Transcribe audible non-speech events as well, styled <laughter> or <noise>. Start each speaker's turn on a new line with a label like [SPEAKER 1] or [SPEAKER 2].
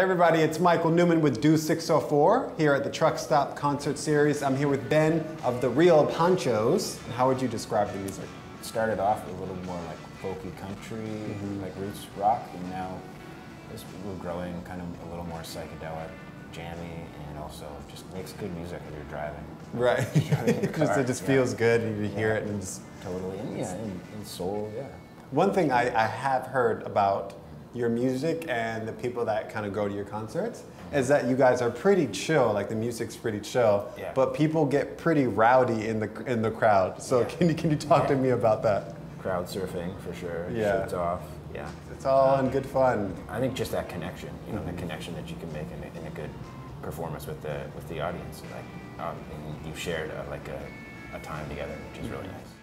[SPEAKER 1] Hey everybody, it's Michael Newman with Do 604 here at the Truck Stop Concert Series. I'm here with Ben of the Real Ponchos. How would you describe the music?
[SPEAKER 2] It started off a little more like folky country, mm-hmm. like roots rock, and now it's we're growing kind of a little more psychedelic, jammy, and also just makes good music when you're driving.
[SPEAKER 1] Right. just, <laughs> it just
[SPEAKER 2] yeah.
[SPEAKER 1] feels good and you hear
[SPEAKER 2] Yeah.
[SPEAKER 1] it and just...
[SPEAKER 2] Totally, and yeah, and, and soul, yeah.
[SPEAKER 1] One thing I, I have heard about your music and the people that kind of go to your concerts is that you guys are pretty chill, like the music's pretty chill,
[SPEAKER 2] Yeah.
[SPEAKER 1] but people get pretty rowdy in the in the crowd. So
[SPEAKER 2] Yeah.
[SPEAKER 1] can you can you talk to me about that?
[SPEAKER 2] Crowd surfing for sure.
[SPEAKER 1] Yeah.
[SPEAKER 2] Off. Yeah.
[SPEAKER 1] It's all in good fun.
[SPEAKER 2] I think just that connection, you know, the connection that you can make in a, in a good performance with the with the audience, like, um, and you've shared uh like a, a time together, which is really nice.